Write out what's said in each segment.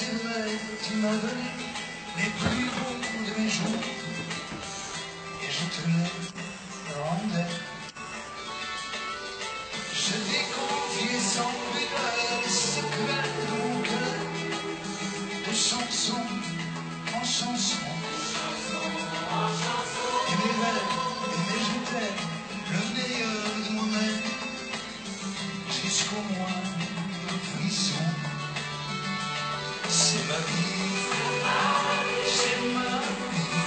tu m'as donné les plus beaux de mes jours et je te les rendais. Je t'ai confié sans pudeur les secrets de mon cœur, de chanson en chanson. Et mes rêves, et mes je le meilleur de moi-même, jusqu'au moindre C'est ma vie, c'est ma vie.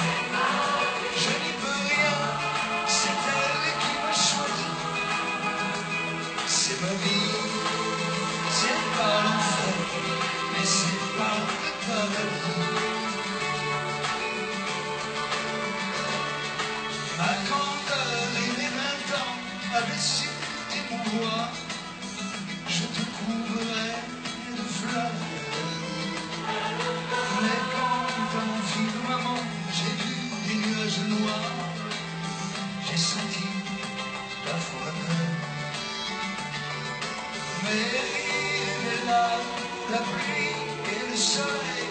Je n'y peux rien, c'est elle qui m'a choisi. C'est ma vie, c'est pas l'enfer, mais c'est pas le paradis. Ma candeur et mes vingt ans avaient su t'émouvoir. Je j'ai senti la froideur. Mais les larmes, la pluie et le soleil,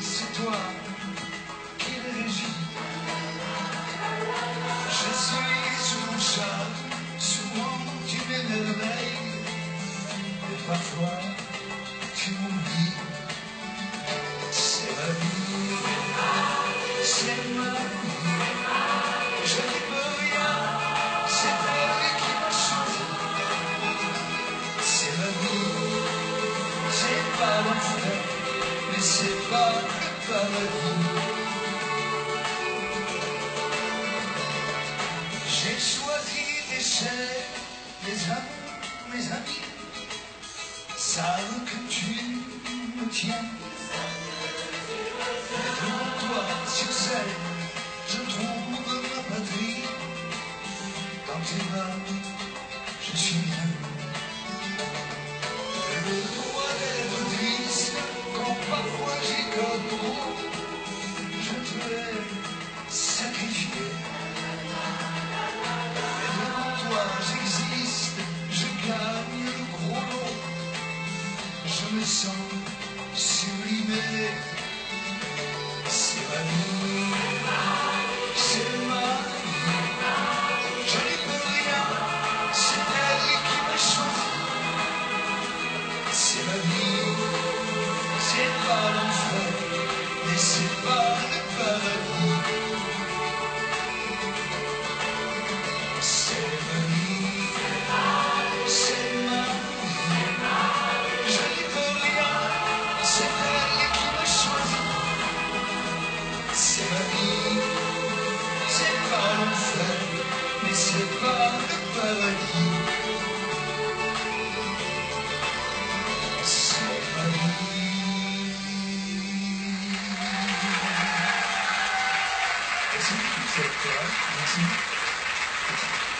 c'est toi mais c'est pas le paradis. J'ai choisi des chers, des amours, mes amis, savent que tu me tiens. Devant toi, sur scène, je trouve ma patrie. Dans tes mains, Je Merci, c'est toi. Merci.